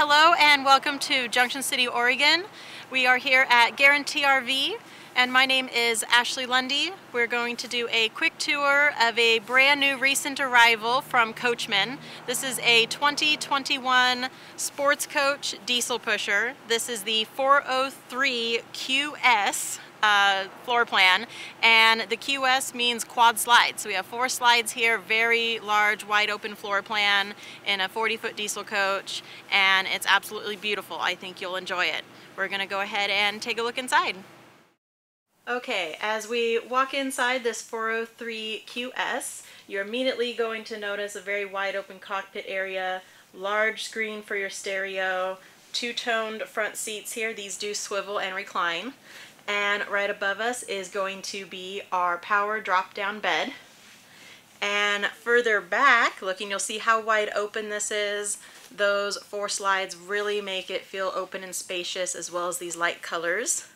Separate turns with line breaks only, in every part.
Hello and welcome to Junction City, Oregon. We are here at Guaranty RV and my name is Ashley Lundy. We're going to do a quick tour of a brand new recent arrival from Coachmen. This is a 2021 Sportscoach diesel pusher. This is the 403 QS uh, floor plan and the QS means quad slides. So we have four slides here, very large wide open floor plan in a 40 foot diesel coach and it's absolutely beautiful. I think you'll enjoy it. We're gonna go ahead and take a look inside. Okay, as we walk inside this 403 QS, you're immediately going to notice a very wide open cockpit area, large screen for your stereo, two-toned front seats here. These do swivel and recline. And right above us is going to be our power drop-down bed. And further back, looking, you'll see how wide open this is. Those four slides really make it feel open and spacious as well as these light colors.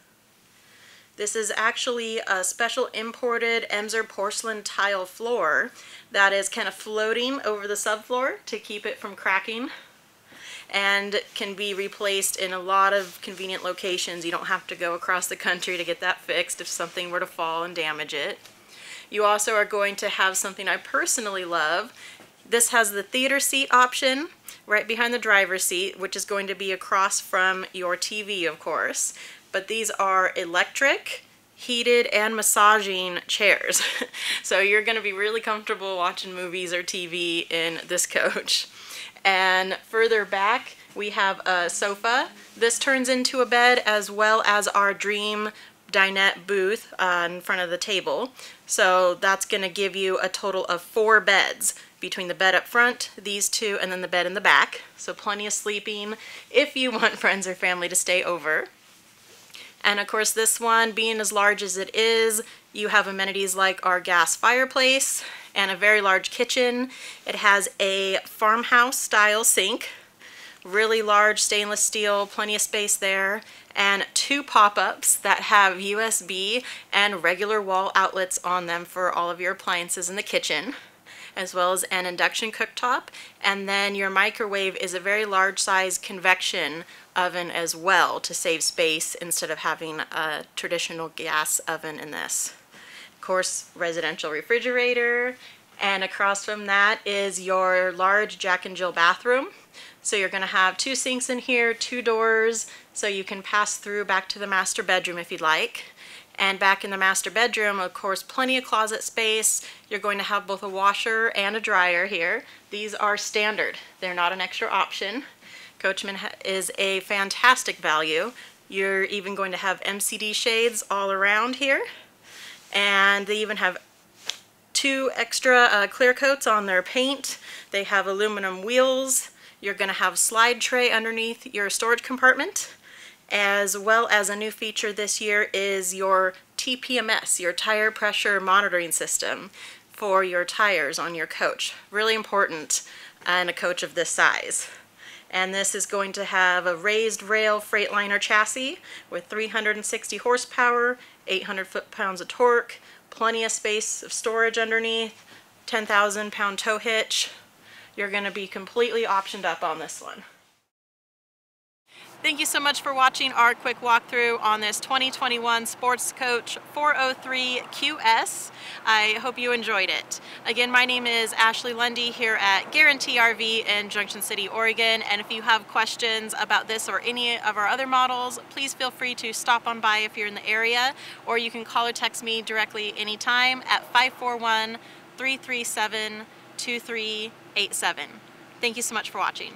This is actually a special imported Emser porcelain tile floor that is kind of floating over the subfloor to keep it from cracking and can be replaced in a lot of convenient locations. You don't have to go across the country to get that fixed if something were to fall and damage it. You also are going to have something I personally love. This has the theater seat option right behind the driver's seat, which is going to be across from your TV, of course. But these are electric, heated, and massaging chairs. so you're going to be really comfortable watching movies or TV in this coach. And further back, we have a sofa. This turns into a bed as well as our dream dinette booth uh, in front of the table. So that's going to give you a total of four beds between the bed up front, these two, and then the bed in the back. So plenty of sleeping if you want friends or family to stay over. And of course this one, being as large as it is, you have amenities like our gas fireplace and a very large kitchen. It has a farmhouse style sink, really large stainless steel, plenty of space there, and two pop-ups that have USB and regular wall outlets on them for all of your appliances in the kitchen as well as an induction cooktop and then your microwave is a very large size convection oven as well to save space instead of having a traditional gas oven in this. Of course, residential refrigerator, and across from that is your large Jack and Jill bathroom. So you're going to have two sinks in here, two doors, so you can pass through back to the master bedroom if you'd like. And back in the master bedroom, of course, plenty of closet space. You're going to have both a washer and a dryer here. These are standard. They're not an extra option. Coachmen is a fantastic value. You're even going to have MCD shades all around here. And they even have two extra uh, clear coats on their paint. They have aluminum wheels. You're going to have slide tray underneath your storage compartment. As well as a new feature this year is your TPMS, your tire pressure monitoring system for your tires on your coach. Really important in a coach of this size and this is going to have a raised rail Freightliner chassis with 360 horsepower, 800 foot-pounds of torque, plenty of space of storage underneath, 10,000 pound tow hitch. You're going to be completely optioned up on this one. Thank you so much for watching our quick walkthrough on this 2021 Sportscoach 403 QS. I hope you enjoyed it. Again, my name is Ashley Lundy here at Guaranty RV in Junction City, Oregon. And if you have questions about this or any of our other models, please feel free to stop on by if you're in the area, or you can call or text me directly anytime at 541 337 2387. Thank you so much for watching.